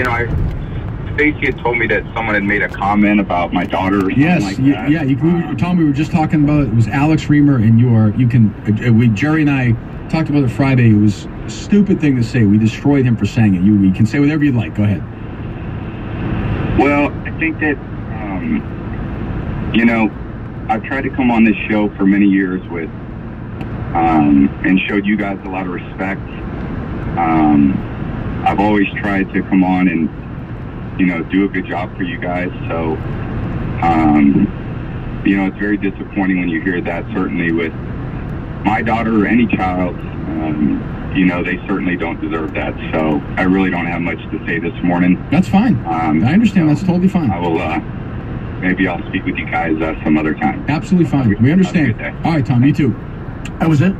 you know, I Stacy had told me that someone had made a comment about my daughter Yes, like y- yeah. You, we were, Um, Tom, we were just talking about it was Alex Reimer, and you are you can uh, we Gerry and I talked about it Friday. It was a stupid thing to say. We destroyed him for saying it. You we can say whatever you'd like. Go ahead. Well, I think that, um, you know, I've tried to come on this show for many years with, um, and showed you guys a lot of respect. Um, I've always tried to come on and, you know, do a good job for you guys. So, um, you know, it's very disappointing when you hear that, certainly with my daughter or any child. Um, you know, they certainly don't deserve that. So I really don't have much to say this morning. That's fine. Um, I understand. so That's totally fine. I will, uh, maybe I'll speak with you guys uh, some other time. Absolutely fine. We understand. All right, Tom. You too. That was it.